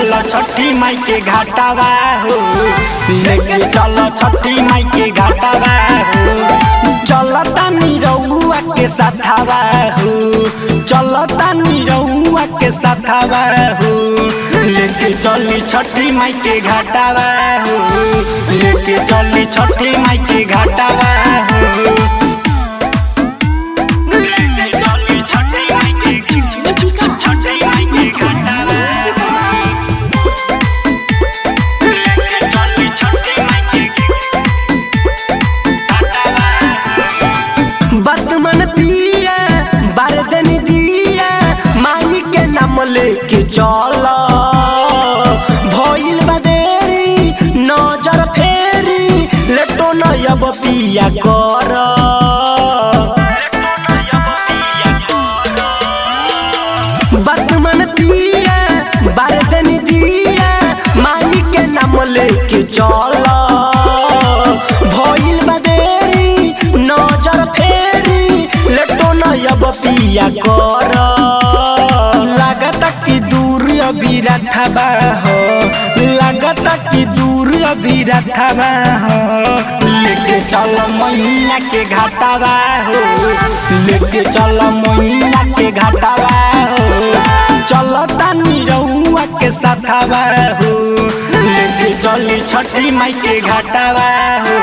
चलो छठी माई के घाटावा हो। लेके चलो छठी माई के घाटावा हो। चलता निरहुआ के साथावा हो। के साथावा हो। लेके चली छठी माई के घाटावा हो। लेके चली छठी माई लेके चल। भइल बदेरी नज़र फेरी, लेटो नयब पिया कर। बर्तमान के नाम लेके चल। अभी रथबा हो। लागत कि दूर अभी रथबा हो। लेके चल मैया के घाटावा हो। लेके चल मैया के घाटावा हो। चलता निरहुआ के साथावा हो। लेके चली छठी माई के घाटावा हो।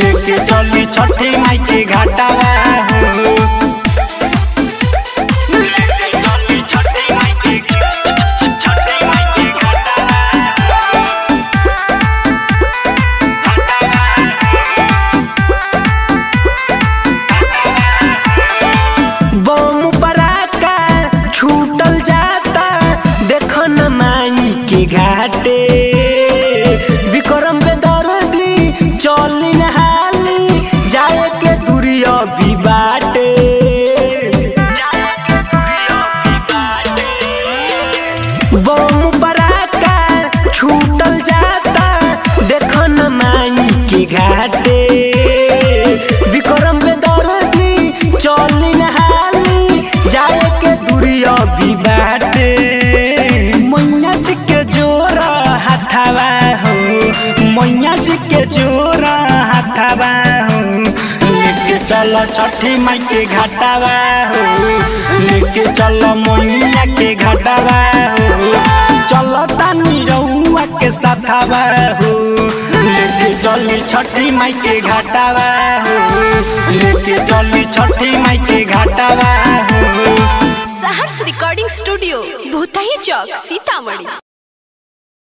लेके चली छठी माई के घाटावा घाटे। विक्रम बेदर्दी चली नहाली जाए के दूरी अभी बाटे। बम बराका छूटल जाता देखो न माई के घाटे। लेके चलो छठी माई के लेके चलो मैया के घाटावा चलो तानी रहुआ के साथावा लेके चली छठी माई के घाटावा लेके चली छठी माई के घाटावा सहर्ष रिकॉर्डिंग स्टूडियो भूतही चौक, सीतामढ़ी।